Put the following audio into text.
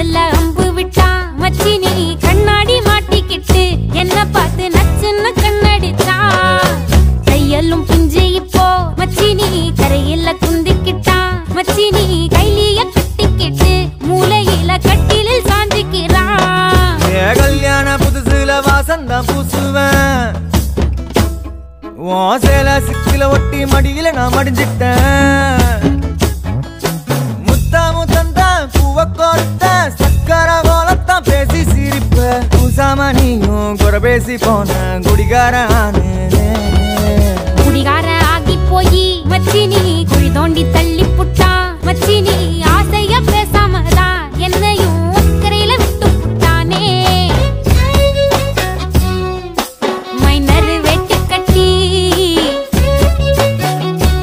கட்டி அம்பு விட்டா மச்சி நீ கண்ணாடி மாட்டிக்கிட்டு என்ன பார்த்து நச்சுன்னு கண்ணடிச்சா? கையெல்லும் பிஞ்சு இப்போ மச்சி நீ கரையில குந்திக்கிட்டா? மச்சி நீ கைலிய கட்டிக்கிட்டு மூலையில கட்டிலில் சாஞ்சிக்கிறா? கல்யாண புதுசுல வாசந்தான் பூசுவேன். சேல சிக்கில ஒட்டி மடியில நான் மடிஞ்சிட்டேன். முத்தா முத்தந்தான் பூவ கோர்த்த நான் பேசி சிரிப்ப பூசாம நீயும் குறை பேசி போன குடிகார ஆனு. குடிகார ஆகி போய் வச்சு நீ குழி தோண்டித்த